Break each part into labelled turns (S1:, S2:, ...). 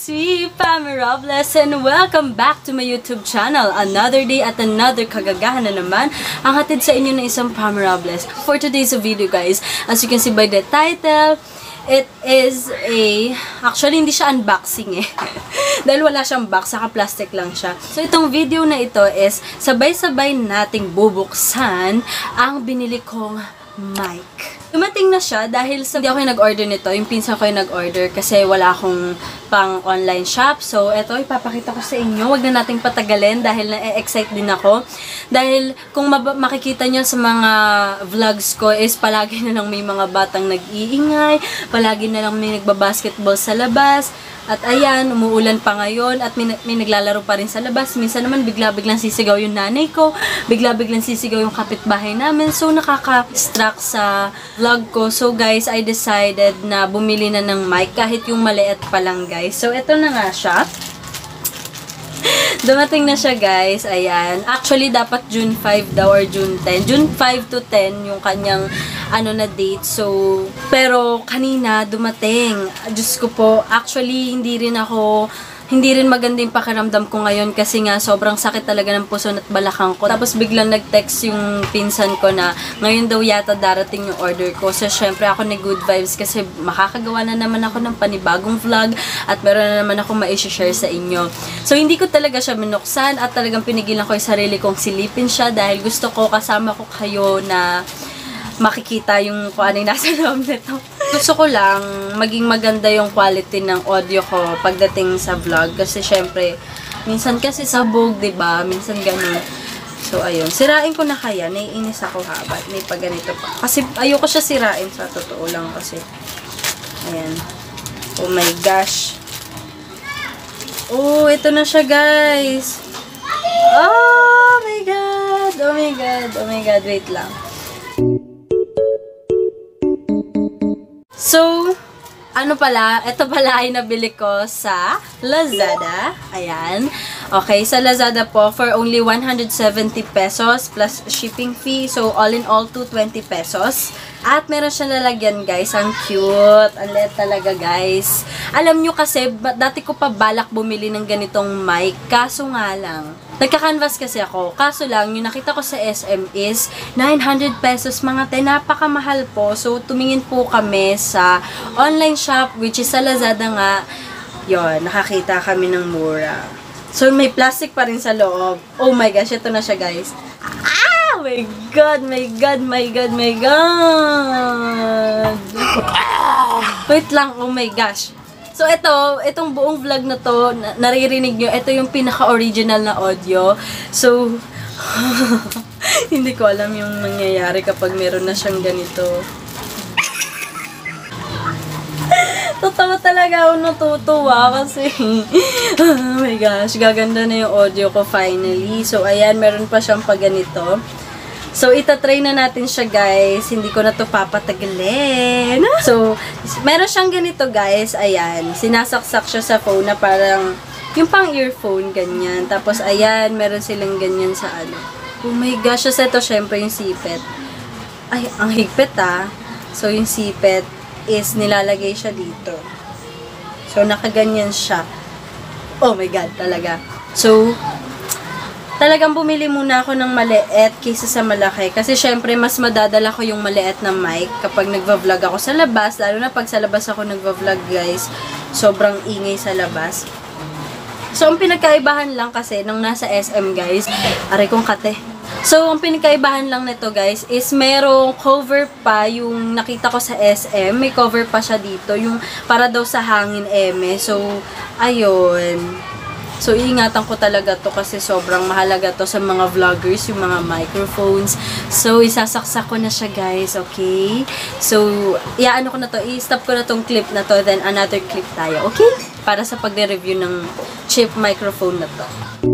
S1: it's me, Pamela Robles, and welcome back to my YouTube channel. Another day at another kagagahan na naman ang hatid sa inyo ng isang Pamela Robles. For today's video guys, as you can see by the title, it is a, actually hindi siya unboxing eh. Dahil wala siyang box, saka plastic lang siya. So itong video na ito is sabay-sabay nating bubuksan ang binili kong mic. Dumating na siya dahil sa, hindi ako nag-order nito. Yung pinsan ko yung nag-order kasi wala akong pang online shop. So, eto, ipapakita ko sa inyo. Huwag na nating patagalin dahil na-excite din ako. Dahil kung makikita nyo sa mga vlogs ko is palagi na lang may mga batang nag-iingay, palagi na lang may nagbabasketball sa labas, at ayan, umuulan pa ngayon at may, may naglalaro pa rin sa labas. Minsan naman bigla-biglang sisigaw yung nanay ko, bigla-biglang sisigaw yung kapitbahay namin. So nakaka-struck sa vlog ko. So guys, I decided na bumili na ng mic kahit yung maliit pa lang guys. So ito na nga siya. Dumating na siya, guys. Ayan. Actually, dapat June 5 daw or June 10. June 5 to 10 yung kanyang ano na date. So, pero kanina dumating. Diyos ko po, actually, hindi rin ako hindi rin maganda yung pakiramdam ko ngayon kasi nga sobrang sakit talaga ng puso at balakang ko. Tapos biglang nag-text yung pinsan ko na ngayon daw yata darating yung order ko. So syempre ako ni good vibes kasi makakagawa na naman ako ng panibagong vlog at meron na naman ako ma-share sa inyo. So hindi ko talaga siya minuksan at talagang pinigilan ko yung sarili kong silipin siya dahil gusto ko kasama ko kayo na makikita yung kung ano yung nasa loob nito. Gusto ko lang maging maganda yung quality ng audio ko pagdating sa vlog kasi syempre minsan kasi sabog, 'di ba? Minsan ganun. So ayun, sirain ko na kaya, naiinis ako haba, may pag ganito pa. Kasi ayoko siya sirain sa totoo lang kasi. Ayan. Oh my gosh. Oh, ito na siya, guys. Oh my god. Oh my god. Oh my god, wait lang. So, ano pala, ito pala ay nabili ko sa Lazada. Ayan. Okay, sa Lazada po for only 170 pesos plus shipping fee. So, all in all, 220 pesos. At meron siya lalagyan, guys. Ang cute. Ang let talaga, guys. Alam nyo kasi, dati ko pa balak bumili ng ganitong mic. Kaso nga lang, nagka-canvas kasi ako. Kaso lang, yung nakita ko sa SM is 900 pesos mga te. Napakamahal po. So, tumingin po kami sa online shop, which is sa Lazada nga. Yon, nakakita kami ng mura. So, may plastic pa rin sa loob. Oh my gosh, ito na siya, guys. Ah! My God, my God, my God, my God! Wait lang, oh my gosh. So, ito, itong buong vlog na to, na naririnig nyo, ito yung pinaka-original na audio. So, hindi ko alam yung mangyayari kapag meron na siyang ganito. Totoo talaga ako natutuwa kasi oh my gosh, gaganda na yung audio ko finally. So, ayan, meron pa siyang pa ganito. So, itatry na natin siya, guys. Hindi ko na to papatagalin. So, meron siyang ganito, guys. Ayan, sinasaksak siya sa phone na parang yung pang earphone, ganyan. Tapos, ayan, meron silang ganyan sa ano. Oh my gosh, so ito, syempre, yung sipet. Ay, ang higpit, ah. So, yung sipet, is nilalagay siya dito. So, nakaganyan siya. Oh my God, talaga. So, talagang bumili muna ako ng maliit kaysa sa malaki. Kasi syempre, mas madadala ko yung maliit na mic kapag nagva-vlog ako sa labas. Lalo na pag sa labas ako nagva-vlog, guys. Sobrang ingay sa labas. So, ang pinagkaibahan lang kasi nung nasa SM, guys, aray kong kate So, ang pinakaibahan lang nito guys is merong cover pa yung nakita ko sa SM. May cover pa siya dito. Yung para daw sa hangin eme. So, ayun. So, iingatan ko talaga to kasi sobrang mahalaga to sa mga vloggers, yung mga microphones. So, isasaksak ko na siya guys, okay? So, iaano ko na to, i-stop ko na tong clip na to, then another clip tayo, okay? Para sa pagre-review ng cheap microphone na to.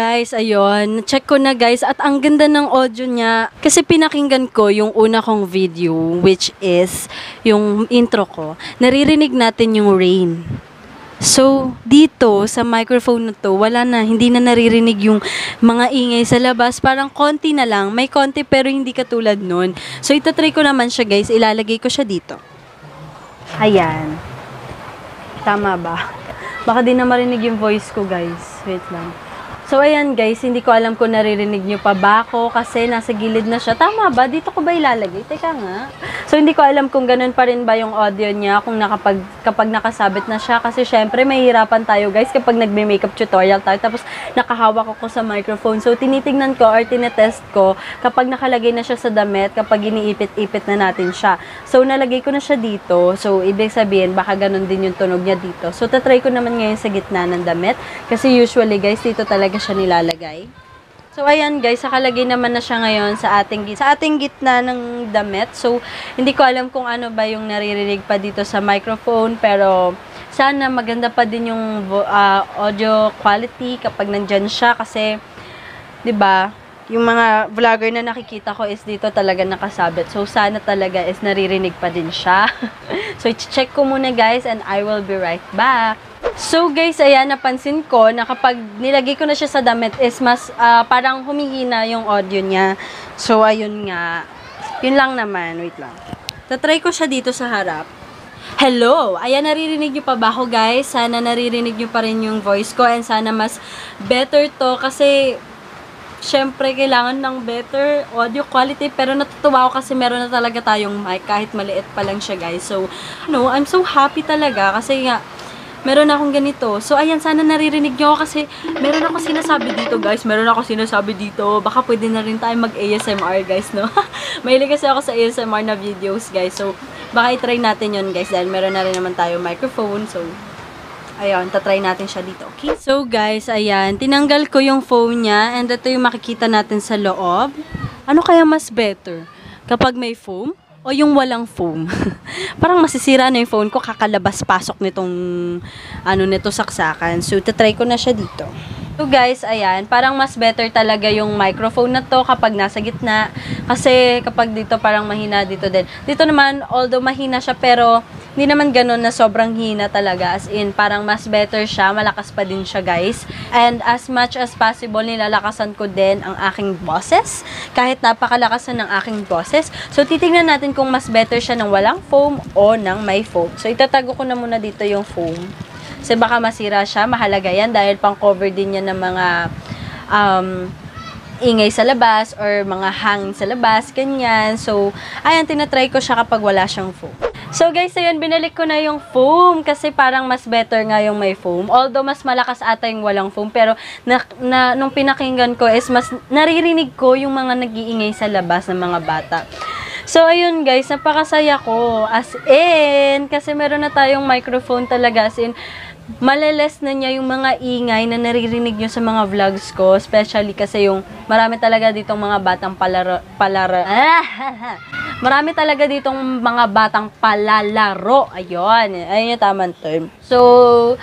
S1: Guys, ayun, check ko na guys at ang ganda ng audio niya kasi pinakinggan ko yung una kong video which is yung intro ko. Naririnig natin yung rain. So, dito sa microphone na to, wala na, hindi na naririnig yung mga ingay sa labas. Parang konti na lang. May konti pero hindi katulad nun. So, itatry ko naman siya guys. Ilalagay ko siya dito. Ayan. Tama ba? Baka di na marinig yung voice ko guys. Wait lang. So, ayan guys, hindi ko alam kung naririnig nyo pa ba ako kasi nasa gilid na siya. Tama ba? Dito ko ba ilalagay? Teka nga. So, hindi ko alam kung ganun pa rin ba yung audio niya kung nakapag, kapag nakasabit na siya. Kasi syempre, mahirapan tayo guys kapag nagme-makeup tutorial tayo. Tapos, nakahawak ako sa microphone. So, tinitingnan ko or tinetest ko kapag nakalagay na siya sa damit, kapag iniipit-ipit na natin siya. So, nalagay ko na siya dito. So, ibig sabihin, baka ganun din yung tunog niya dito. So, tatry ko naman ngayon sa gitna ng damit. Kasi usually guys, dito talaga siya nilalagay. So, ayan guys, nakalagay naman na siya ngayon sa ating, sa ating gitna ng damit. So, hindi ko alam kung ano ba yung naririnig pa dito sa microphone, pero sana maganda pa din yung uh, audio quality kapag nandyan siya kasi, 'di ba? Yung mga vlogger na nakikita ko is dito talaga nakasabit. So, sana talaga is naririnig pa din siya. so, check ko muna guys and I will be right back. So guys, ayan, napansin ko na kapag nilagay ko na siya sa damit is mas uh, parang humihina yung audio niya. So ayun nga. Yun lang naman. Wait lang. Tatry ko siya dito sa harap. Hello! Ayan, naririnig nyo pa ba ako guys? Sana naririnig nyo pa rin yung voice ko and sana mas better to kasi syempre kailangan ng better audio quality pero natutuwa ako kasi meron na talaga tayong mic kahit maliit pa lang siya guys. So, no, I'm so happy talaga kasi nga meron akong ganito. So, ayan, sana naririnig nyo kasi meron ako sinasabi dito, guys. Meron ako sinasabi dito. Baka pwede na rin tayo mag-ASMR, guys, no? Mahilig kasi ako sa ASMR na videos, guys. So, baka i-try natin yon guys, dahil meron na rin naman tayo microphone. So, ayun, tatry natin siya dito, okay? So, guys, ayan, tinanggal ko yung phone niya and ito yung makikita natin sa loob. Ano kaya mas better? Kapag may foam o yung walang foam. Parang masisira na yung phone ko kakalabas-pasok nitong ano nito saksakan. So, tatry ko na siya dito. So guys, ayan, parang mas better talaga yung microphone na to kapag nasa gitna. Kasi kapag dito parang mahina dito din. Dito naman, although mahina siya pero hindi naman ganun na sobrang hina talaga. As in, parang mas better siya. Malakas pa din siya, guys. And as much as possible, nilalakasan ko din ang aking boses. Kahit napakalakasan ng aking boses. So, titingnan natin kung mas better siya ng walang foam o ng may foam. So, itatago ko na muna dito yung foam. Kasi baka masira siya. Mahalaga yan dahil pang cover din yan ng mga um, ingay sa labas or mga hangin sa labas, ganyan. So, ayan, tinatry ko siya kapag wala siyang foam. So guys, ayun, binalik ko na yung foam kasi parang mas better nga yung may foam. Although mas malakas ata yung walang foam, pero na, na, nung pinakinggan ko is mas naririnig ko yung mga nag-iingay sa labas ng mga bata. So, ayun guys, napakasaya ko. As in, kasi meron na tayong microphone talaga. As in, maleles na niya yung mga ingay na naririnig nyo sa mga vlogs ko. Especially kasi yung marami talaga ditong mga batang palara... palara marami talaga ditong mga batang palalaro. Ayun. Ayun yung tamang term. So,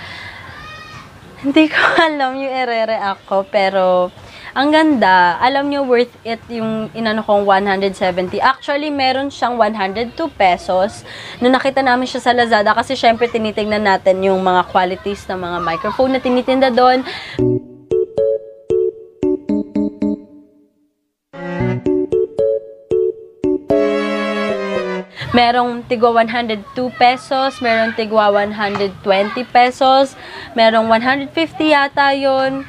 S1: hindi ko alam yung erere ako. Pero, ang ganda, alam nyo, worth it yung inano kong 170. Actually, meron siyang 102 pesos. Nung nakita namin siya sa Lazada, kasi syempre tinitingnan natin yung mga qualities ng mga microphone na tinitinda doon. Merong tigwa 102 pesos, merong tigwa 120 pesos, merong 150 yata yon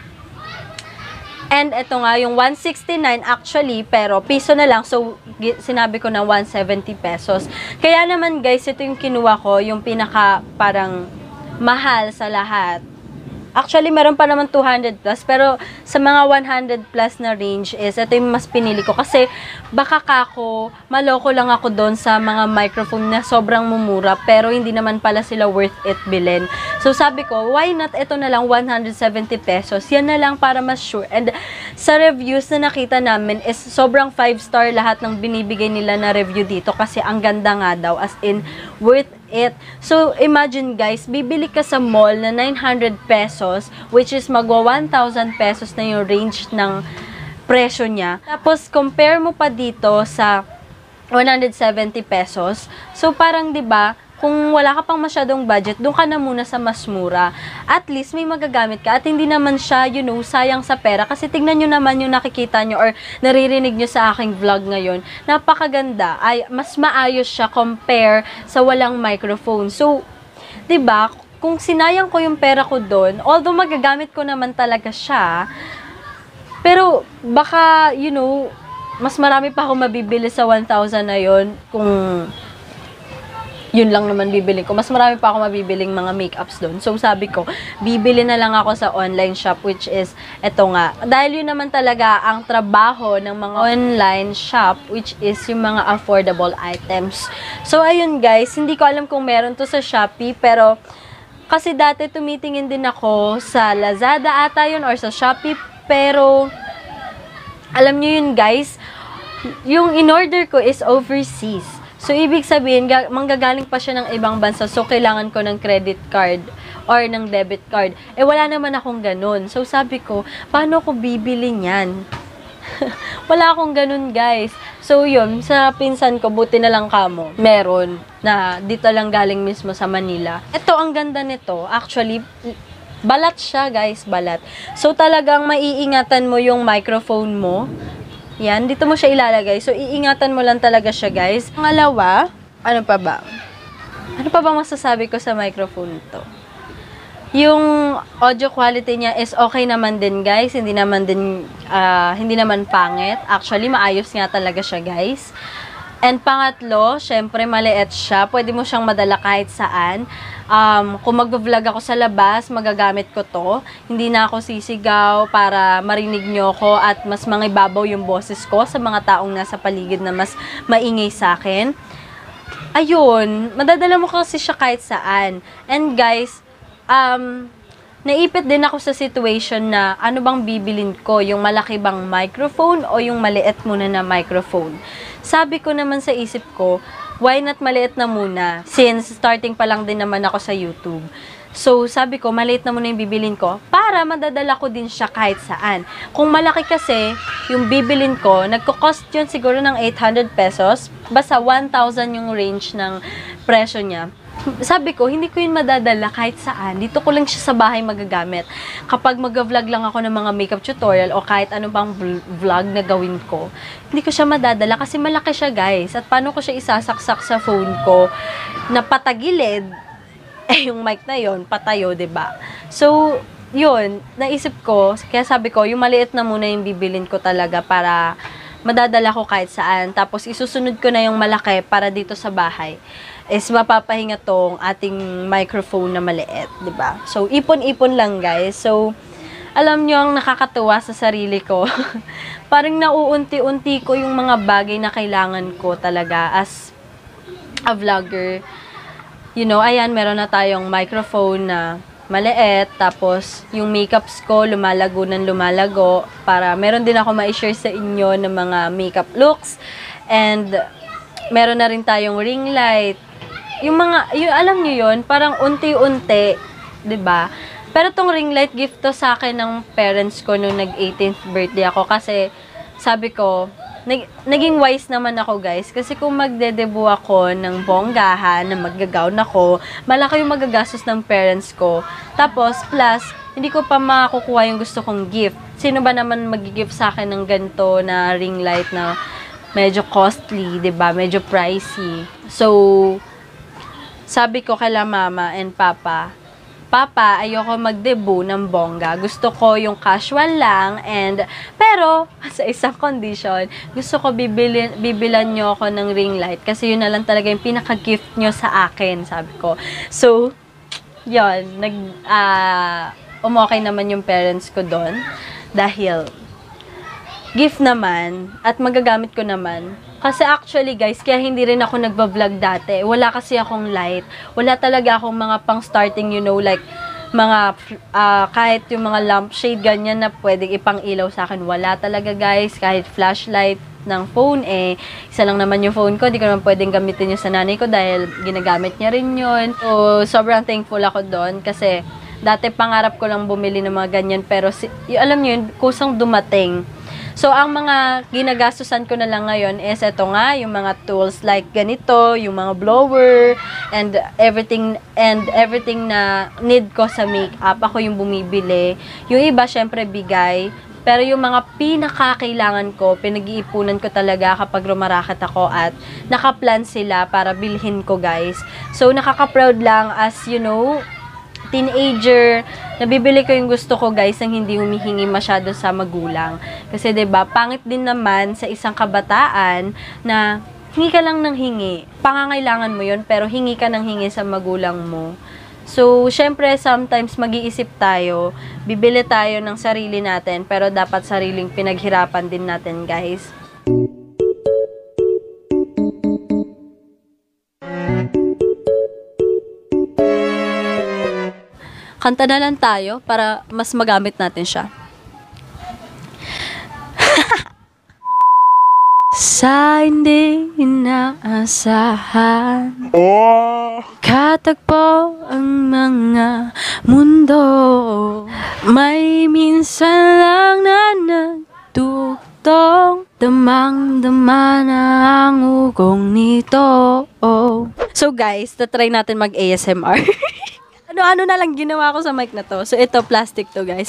S1: And ito nga, yung 169 actually, pero piso na lang. So, sinabi ko na 170 pesos. Kaya naman guys, ito yung kinuha ko, yung pinaka parang mahal sa lahat. Actually, meron pa naman 200 plus, pero sa mga 100 plus na range is, ito yung mas pinili ko. Kasi, baka kako, maloko lang ako doon sa mga microphone na sobrang mumura, pero hindi naman pala sila worth it bilhin. So, sabi ko, why not ito na lang 170 pesos? Yan na lang para mas sure. And, sa reviews na nakita namin is, sobrang 5 star lahat ng binibigay nila na review dito kasi ang ganda nga daw, as in, worth it. So, imagine guys, bibili ka sa mall na 900 pesos, which is magwa 1,000 pesos na yung range ng presyo niya. Tapos, compare mo pa dito sa 170 pesos. So, parang 'di ba kung wala ka pang masyadong budget, doon ka na muna sa mas mura. At least may magagamit ka at hindi naman siya, you know, sayang sa pera. Kasi tignan nyo naman yung nakikita nyo or naririnig nyo sa aking vlog ngayon. Napakaganda. Ay, mas maayos siya compare sa walang microphone. So, 'di ba? Kung sinayang ko yung pera ko doon, although magagamit ko naman talaga siya, pero baka, you know, mas marami pa ako mabibili sa 1,000 na yon kung yun lang naman bibili ko. Mas marami pa ako mabibiling mga makeups doon. So, sabi ko, bibili na lang ako sa online shop, which is, eto nga. Dahil yun naman talaga ang trabaho ng mga online shop, which is yung mga affordable items. So, ayun guys, hindi ko alam kung meron to sa Shopee, pero kasi dati tumitingin din ako sa Lazada ata yun or sa Shopee, pero alam nyo yun guys, yung in-order ko is overseas. So, ibig sabihin, manggagaling pa siya ng ibang bansa. So, kailangan ko ng credit card or ng debit card. Eh, wala naman akong ganun. So, sabi ko, paano ko bibili niyan? wala akong ganun, guys. So, yun, sa pinsan ko, buti na lang kamo, meron na dito lang galing mismo sa Manila. Ito, ang ganda nito. Actually, balat siya, guys, balat. So, talagang maiingatan mo yung microphone mo yan, dito mo siya ilalagay. So, iingatan mo lang talaga siya, guys. Pangalawa, ano pa ba? Ano pa ba masasabi ko sa microphone to? Yung audio quality niya is okay naman din, guys. Hindi naman din, uh, hindi naman pangit. Actually, maayos nga talaga siya, guys. And pangatlo, syempre maliit siya. Pwede mo siyang madala kahit saan. Um, kung mag-vlog ako sa labas, magagamit ko to. Hindi na ako sisigaw para marinig nyo ko at mas mangibabaw yung boses ko sa mga taong nasa paligid na mas maingay sa akin. Ayun, madadala mo kasi siya kahit saan. And guys, um, naipit din ako sa situation na ano bang bibilin ko, yung malaki bang microphone o yung maliit muna na microphone. Sabi ko naman sa isip ko, why not maliit na muna since starting pa lang din naman ako sa YouTube. So, sabi ko, maliit na muna yung bibilin ko para madadala ko din siya kahit saan. Kung malaki kasi, yung bibilin ko, nagko-cost yun siguro ng 800 pesos. Basta 1,000 yung range ng presyo niya sabi ko, hindi ko yun madadala kahit saan. Dito ko lang siya sa bahay magagamit. Kapag mag-vlog lang ako ng mga makeup tutorial o kahit ano pang vlog na gawin ko, hindi ko siya madadala kasi malaki siya guys. At paano ko siya isasaksak sa phone ko na patagilid, eh yung mic na yon patayo, ba diba? So, yun, naisip ko, kaya sabi ko, yung maliit na muna yung bibilin ko talaga para madadala ko kahit saan. Tapos, isusunod ko na yung malaki para dito sa bahay is mapapahinga tong ating microphone na maliit, 'di ba? So ipon-ipon lang, guys. So alam niyo ang nakakatuwa sa sarili ko. Parang nauunti-unti ko yung mga bagay na kailangan ko talaga as a vlogger. You know, ayan, meron na tayong microphone na maliit, tapos yung makeups ko lumalago ng lumalago para meron din ako ma-share sa inyo ng mga makeup looks. And meron na rin tayong ring light, yung mga, yung alam niyo yon parang unti-unti, 'di ba? Pero tong ring light gift to sa akin ng parents ko nung nag-18th birthday ako kasi sabi ko, nag, naging wise naman ako guys kasi kung magde-debut ako ng bonggahan, na maggagaw ako, malaki yung magagastos ng parents ko. Tapos, plus, hindi ko pa makukuha yung gusto kong gift. Sino ba naman mag-gift sa akin ng ganito na ring light na medyo costly, 'di ba? Medyo pricey. So, sabi ko kay mama and papa, Papa, ayoko mag-debut ng bongga. Gusto ko yung casual lang and pero sa isang condition, gusto ko bibili, bibilan nyo ako ng ring light kasi yun na lang talaga yung pinaka-gift nyo sa akin, sabi ko. So, yon nag uh, umokay naman yung parents ko doon dahil gift naman at magagamit ko naman kasi actually guys, kaya hindi rin ako nagba-vlog dati. Wala kasi akong light. Wala talaga akong mga pang starting, you know, like mga uh, kahit yung mga lampshade ganyan na pwedeng ipang ilaw sa akin. Wala talaga guys. Kahit flashlight ng phone eh, isa lang naman yung phone ko. Hindi ko naman pwedeng gamitin yung sa nanay ko dahil ginagamit niya rin yun. So, sobrang thankful ako doon kasi dati pangarap ko lang bumili ng mga ganyan pero si, alam niyo yun, kusang dumating So, ang mga ginagastusan ko na lang ngayon is ito nga, yung mga tools like ganito, yung mga blower, and everything, and everything na need ko sa makeup. Ako yung bumibili. Yung iba, syempre, bigay. Pero yung mga pinakakailangan ko, pinag-iipunan ko talaga kapag rumarakat ako at nakaplan sila para bilhin ko, guys. So, nakaka-proud lang as, you know, teenager, nabibili ko yung gusto ko guys nang hindi humihingi masyado sa magulang. Kasi 'di ba, pangit din naman sa isang kabataan na hingi ka lang ng hingi. Pangangailangan mo 'yon pero hingi ka ng hingi sa magulang mo. So, syempre, sometimes mag-iisip tayo, bibili tayo ng sarili natin, pero dapat sariling pinaghirapan din natin, guys. Kanta na lang tayo para mas magamit natin siya. Sa hindi inaasahan Katagpo ang mga mundo. May minsan lang na nagtutong Damang-dama na ang ugong nito. So guys, tatry natin mag-ASMR Ano-ano na lang ginawa ko sa mic na to So ito, plastic to guys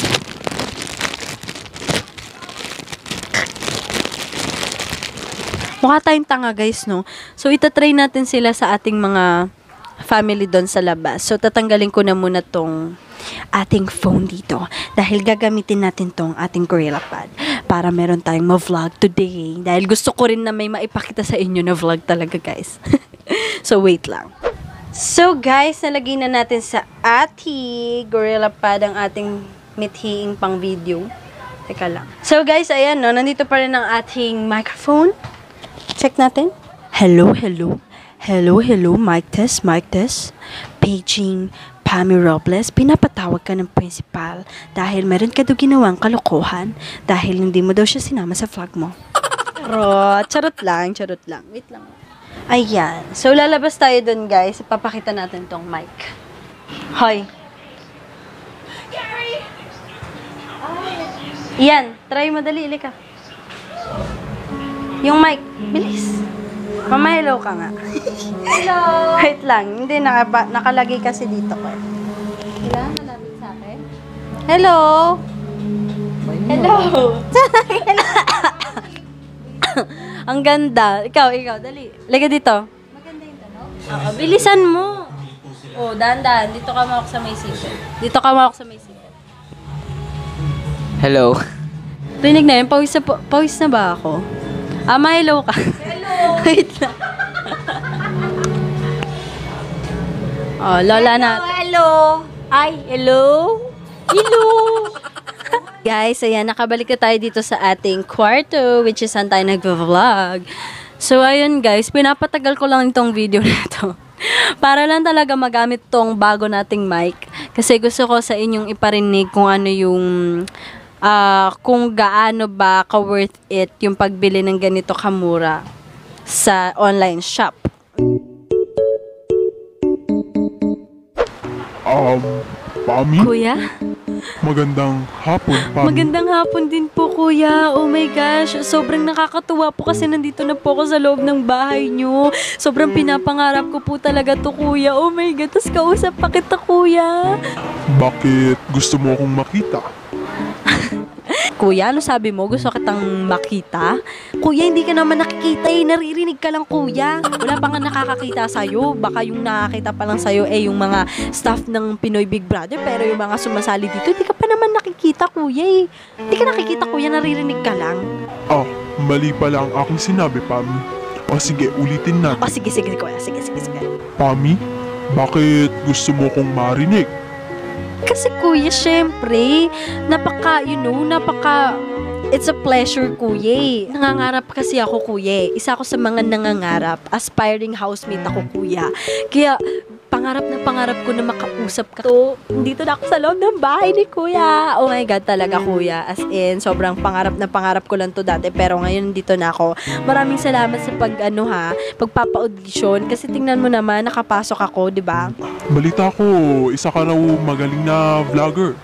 S1: Mukha tayong tanga guys, no? So, itatry natin sila sa ating mga family doon sa labas. So, tatanggalin ko na muna tong ating phone dito. Dahil gagamitin natin tong ating Gorilla Pad para meron tayong ma-vlog today. Dahil gusto ko rin na may maipakita sa inyo na vlog talaga, guys. so, wait lang. So, guys, nalagay na natin sa ating Gorilla Pad ang ating mithiing pang video. Teka lang. So, guys, ayan, no? Nandito pa rin ang ating microphone. Check natin. Hello, hello. Hello, hello. Mic test, mic test. Paging Pami Robles, pinapatawag ka ng principal dahil meron ka daw ginawang kalokohan dahil hindi mo daw siya sinama sa vlog mo. Charot. Charot lang, charot lang. Wait lang. Ayan. So, lalabas tayo dun, guys. Papakita natin tong mic. Hoy. Iyan. Try mo, dali. Ili ka. Yung mic, bilis. Mama, hello ka nga.
S2: Hello!
S1: Wait lang, hindi, nakaba, nakalagay kasi dito ko. eh.
S2: Kailangan malapit sa akin?
S1: Hello!
S2: Hello!
S1: Ang ganda. Ikaw, ikaw, dali. Lagay dito.
S2: Maganda yung tanong.
S1: Oo, bilisan mo. Oh, dahan-dahan. Dito ka mawak sa may sipit. Dito ka mawak sa may sipit.
S3: Hello.
S1: Rinig na yun. Pawis na, pa- pawis na ba ako? Ama, hello ka.
S2: Hello!
S1: Wait lang. oh, lola na.
S2: Hello!
S1: Ay, hello? Hello! Guys, ayan, nakabalik na tayo dito sa ating kwarto, which is saan tayo nag-vlog. So, ayun guys, pinapatagal ko lang itong video na to. Para lang talaga magamit tong bago nating mic. Kasi gusto ko sa inyong iparinig kung ano yung ah, kung gaano ba ka-worth it yung pagbili ng ganito kamura sa online shop.
S4: Um,
S1: Kuya?
S4: Magandang hapon, Pami.
S1: Magandang hapon din po, kuya. Oh my gosh, sobrang nakakatuwa po kasi nandito na po ako sa loob ng bahay nyo. Sobrang pinapangarap ko po talaga to, kuya. Oh my God, tas kausap pa kita, kuya.
S4: Bakit gusto mo akong makita?
S1: Kuya, ano sabi mo? Gusto kitang makita? Kuya, hindi ka naman nakikita eh. Naririnig ka lang, kuya. Wala pa nga nakakakita sa'yo. Baka yung nakakita pa lang sa'yo eh yung mga staff ng Pinoy Big Brother. Pero yung mga sumasali dito, hindi ka pa naman nakikita, kuya eh. Hindi ka nakikita, kuya. Naririnig ka lang.
S4: Ah, mali pala ang aking sinabi, Pami. O sige, ulitin
S1: O,
S4: natin.
S1: sige, sige, kuya. Sige, sige, sige.
S4: Pami, bakit gusto mo akong marinig?
S1: Kasi kuya, syempre, napaka, you know, napaka, it's a pleasure, kuya. eh. Nangangarap kasi ako, kuya. eh. Isa ako sa mga nangangarap. Aspiring housemate ako, kuya. Kaya, pangarap na pangarap ko na makausap ka. So, dito na ako sa loob ng bahay ni kuya. Oh my God, talaga, kuya. As in, sobrang pangarap na pangarap ko lang to dati. Pero ngayon, dito na ako. Maraming salamat sa pag, ano ha, pagpapa-audition. Kasi tingnan mo naman, nakapasok ako, di ba?
S4: Balita ko, isa ka raw magaling na vlogger.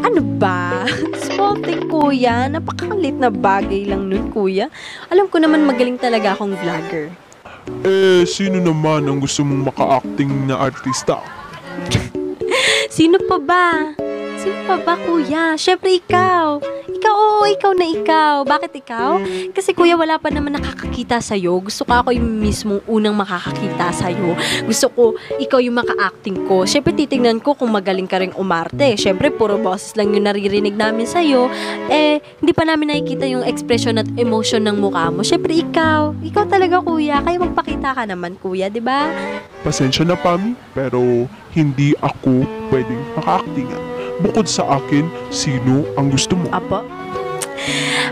S1: Ano ba? Small thing, kuya. Napakalit na bagay lang nun, kuya. Alam ko naman magaling talaga akong vlogger.
S4: Eh, sino naman ang gusto mong maka-acting na artista?
S1: Sino pa ba? Sino pa ba, kuya? Siyempre, ikaw. Ikaw, oo, ikaw na ikaw. Bakit ikaw? Kasi kuya, wala pa naman nakakakita sa'yo. Gusto ko ako yung mismong unang makakakita sa'yo. Gusto ko, ikaw yung maka-acting ko. Siyempre, titingnan ko kung magaling ka rin umarte. Siyempre, puro boses lang yung naririnig namin sa'yo. Eh, hindi pa namin nakikita yung expression at emotion ng mukha mo. Siyempre, ikaw. Ikaw talaga, kuya. Kaya magpakita ka naman, kuya, di ba?
S4: Pasensya na, Pami, pero hindi ako pwedeng maka-acting. Bukod sa akin, sino ang gusto mo?
S1: Apo?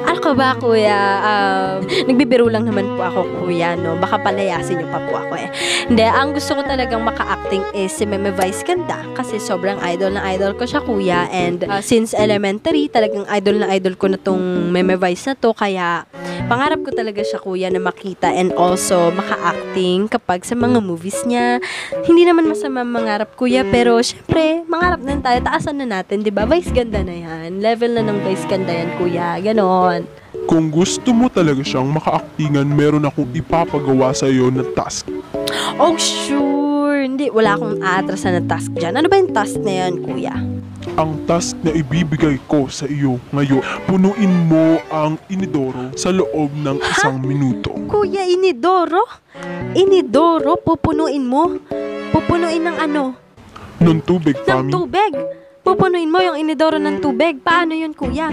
S1: Ano ka ba, kuya? Um, nagbibiro lang naman po ako, kuya, no? Baka palayasin niyo pa po ako, eh. Hindi, ang gusto ko talagang maka-acting is si Meme Vice Ganda. Kasi sobrang idol na idol ko siya, kuya. And uh, since elementary, talagang idol na idol ko na tong Meme Vice na to. Kaya, pangarap ko talaga siya, kuya, na makita and also maka-acting kapag sa mga movies niya. Hindi naman masama mangarap, kuya, pero syempre, mangarap na tayo. Taasan na natin, di ba? Vice Ganda na yan. Level na ng Vice Ganda yan, kuya. Ganon.
S4: Kung gusto mo talaga siyang maka-actingan, meron akong ipapagawa sa iyo na task.
S1: Oh, sure. Hindi, wala akong aatrasan na task dyan. Ano ba yung task na yan, kuya?
S4: Ang task na ibibigay ko sa iyo ngayon, punuin mo ang inidoro sa loob ng isang minuto.
S1: Kuya, inidoro? Inidoro? Pupunuin mo? Pupunuin ng ano?
S4: Nung tubig,
S1: Ng
S4: Pami.
S1: tubig? Pupunuin mo yung inidoro ng tubig? Paano yun, kuya?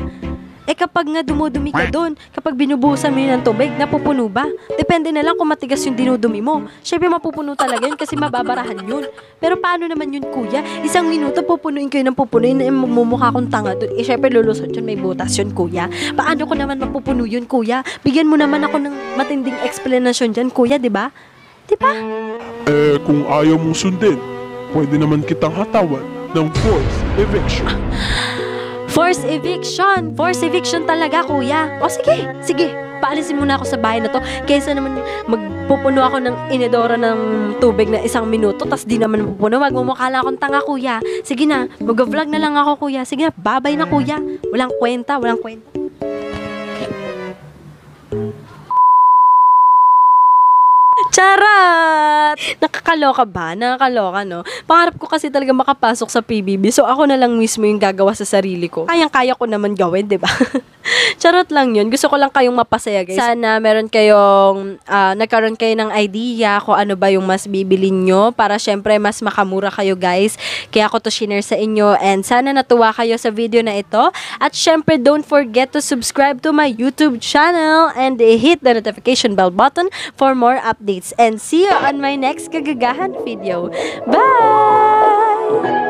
S1: Eh kapag nga dumudumi ka doon, kapag binubuhusan mo yun ng tubig, napupuno ba? Depende na lang kung matigas yung dinudumi mo. Siyempre mapupuno talaga yun kasi mababarahan yun. Pero paano naman yun, kuya? Isang minuto pupunuin ko yun ng pupunuin, eh, mumukha akong tanga doon. Eh syempre lulusot yun, may butas yun, kuya. Paano ko naman mapupuno yun, kuya? Bigyan mo naman ako ng matinding explanation dyan, kuya, di ba? Di ba?
S4: Eh, kung ayaw mong sundin, pwede naman kitang hatawan ng forced eviction.
S1: Force eviction! Force eviction talaga, kuya. O sige, sige. Paalisin muna ako sa bahay na to. Kaysa naman magpupuno ako ng inidora ng tubig na isang minuto, tas di naman mapupuno. Magmumukha lang akong tanga, kuya. Sige na, mag-vlog na lang ako, kuya. Sige na, babay na, kuya. Walang kwenta, walang kwenta. Charot! Nakakaloka ba? Nakakaloka, no? Pangarap ko kasi talaga makapasok sa PBB. So, ako na lang mismo yung gagawa sa sarili ko. Kayang-kaya ko naman gawin, di ba? Charot lang yun. Gusto ko lang kayong mapasaya, guys. Sana meron kayong, ah, nagkaroon kayo ng idea kung ano ba yung mas bibili nyo para syempre mas makamura kayo, guys. Kaya ako to share sa inyo and sana natuwa kayo sa video na ito. At syempre, don't forget to subscribe to my YouTube channel and hit the notification bell button for more updates. And see you on my next kagagahan video. Bye!